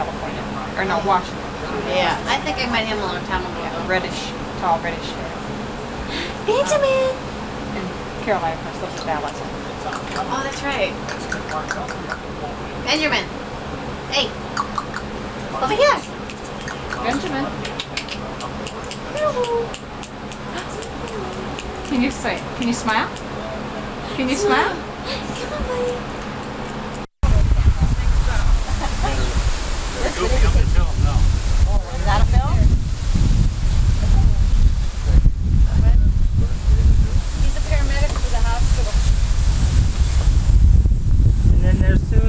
California. Or no, Washington. Yeah, I think I met him a long time ago. Reddish, tall, reddish hair. Benjamin! And Caroline, of course, lives in Dallas. Oh, that's right. Benjamin! Hey! Oh, Over here! Benjamin. Can you say? Can you smile? Can you smile? Come on, buddy. there's two